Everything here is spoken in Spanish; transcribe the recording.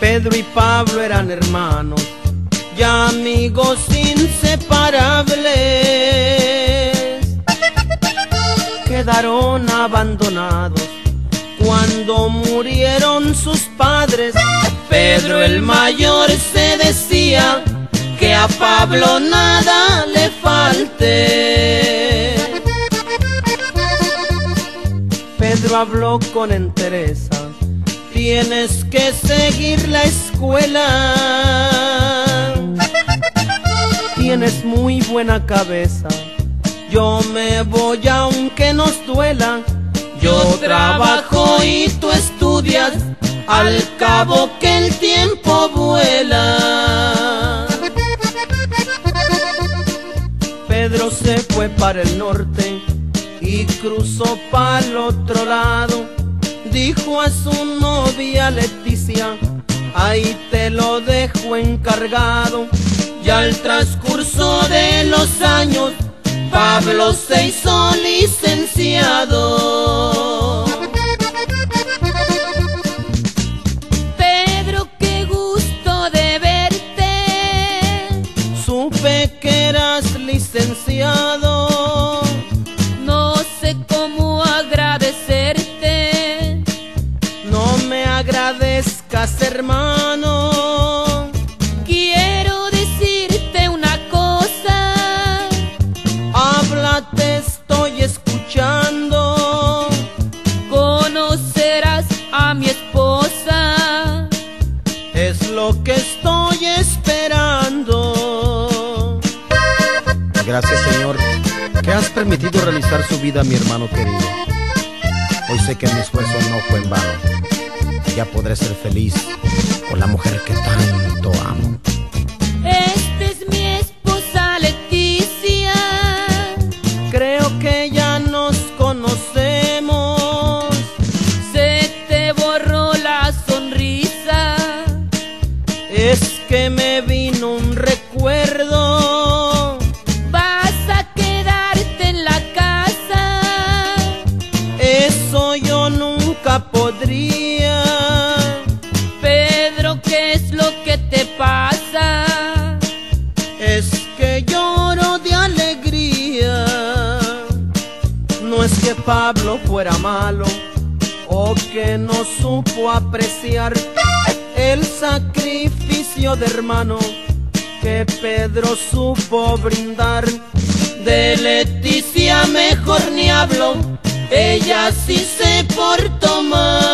Pedro y Pablo eran hermanos y amigos inseparables. Quedaron abandonados cuando murieron sus padres. Pedro el mayor se decía que a Pablo nada le falte. Habló con entereza tienes que seguir la escuela. Tienes muy buena cabeza, yo me voy aunque nos duela. Yo trabajo y tú estudias, al cabo que el tiempo vuela. Pedro se fue para el norte y cruzó para el otro lado dijo a su novia Leticia, ahí te lo dejo encargado. Y al transcurso de los años, Pablo se hizo licenciado. Hermano. Quiero decirte una cosa. Habla, te estoy escuchando. Conocerás a mi esposa. Es lo que estoy esperando. Gracias, Señor, que has permitido realizar su vida mi hermano querido. Hoy sé que mi esfuerzo no fue en vano ya podré ser feliz con la mujer que tanto amo. Esta es mi esposa Leticia. Creo que es que Pablo fuera malo o que no supo apreciar el sacrificio de hermano que Pedro supo brindar. De Leticia mejor ni hablo, ella sí se portó mal.